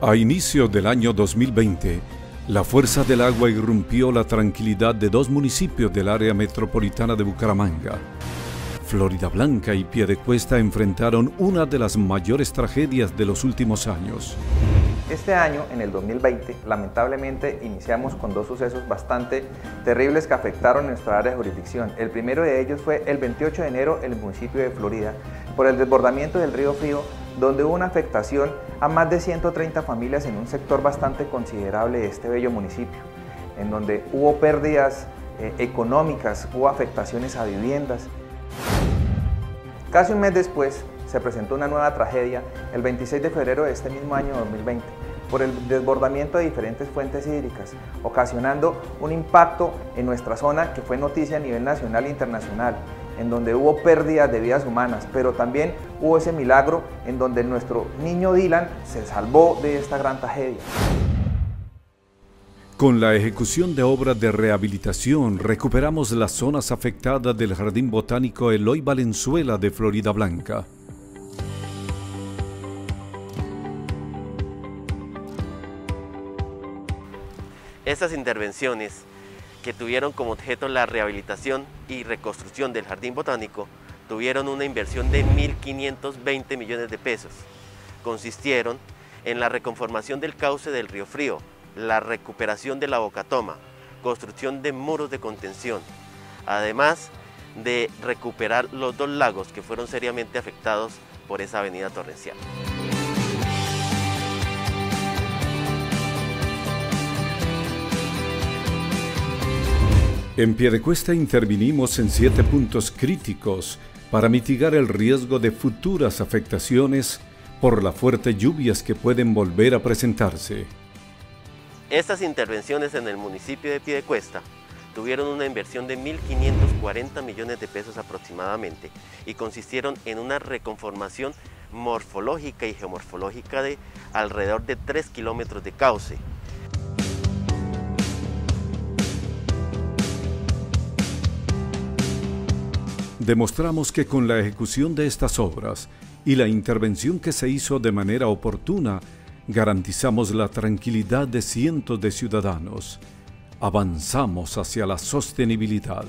A inicios del año 2020, la fuerza del agua irrumpió la tranquilidad de dos municipios del área metropolitana de Bucaramanga. Florida Blanca y Piedecuesta enfrentaron una de las mayores tragedias de los últimos años. Este año, en el 2020, lamentablemente iniciamos con dos sucesos bastante terribles que afectaron nuestra área de jurisdicción. El primero de ellos fue el 28 de enero en el municipio de Florida por el desbordamiento del río Frío, donde hubo una afectación a más de 130 familias en un sector bastante considerable de este bello municipio, en donde hubo pérdidas eh, económicas, hubo afectaciones a viviendas. Casi un mes después, se presentó una nueva tragedia el 26 de febrero de este mismo año 2020 por el desbordamiento de diferentes fuentes hídricas, ocasionando un impacto en nuestra zona que fue noticia a nivel nacional e internacional, en donde hubo pérdidas de vidas humanas, pero también hubo ese milagro en donde nuestro niño Dylan se salvó de esta gran tragedia. Con la ejecución de obras de rehabilitación, recuperamos las zonas afectadas del Jardín Botánico Eloy Valenzuela de Florida Blanca. Estas intervenciones que tuvieron como objeto la rehabilitación y reconstrucción del jardín botánico tuvieron una inversión de 1.520 millones de pesos. Consistieron en la reconformación del cauce del río Frío, la recuperación de la bocatoma, construcción de muros de contención, además de recuperar los dos lagos que fueron seriamente afectados por esa avenida torrencial. En Piedecuesta intervinimos en siete puntos críticos para mitigar el riesgo de futuras afectaciones por las fuertes lluvias que pueden volver a presentarse. Estas intervenciones en el municipio de Piedecuesta tuvieron una inversión de 1.540 millones de pesos aproximadamente y consistieron en una reconformación morfológica y geomorfológica de alrededor de 3 kilómetros de cauce, Demostramos que con la ejecución de estas obras y la intervención que se hizo de manera oportuna, garantizamos la tranquilidad de cientos de ciudadanos. Avanzamos hacia la sostenibilidad.